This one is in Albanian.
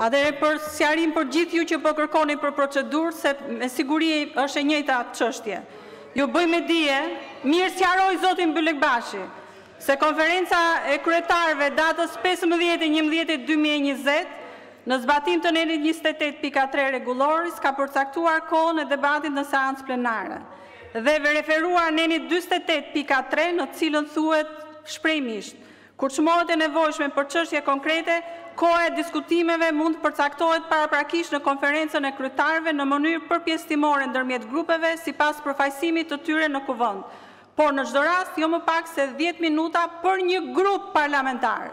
Edhe një herë për sqarim për gjithë ju që po kërkoni për procedurë se me siguri është e njëjta çështje. Ju bëj me dije, mirë sqaroi zoti Bylykbashi, se Konferenca e Kryetarëve datës pesëmbëdhjetë e njëmbëdhjetë dy mijë e njëzet, në zbatim të nenit njëzet e tetë pika tre rregullores, ka përcaktuar kohën e debatit në seancë plenare dhe referuar nenit dyzet e tetë pika tre në të cilën thuhet shprehimisht, Kur çmohet e nevojshme për çështje konkrete, koha e diskutimeve mund të përcaktohet paraprakisht në Konferencën e Kryetarëve në mënyrë përpjesëtimore ndërmjet grupeve sipas përfaqësimit të tyre në Kuvend, por në çdo rast jo më pak se dhjetë minuta për një grup parlamentar.